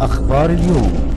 أخبار اليوم.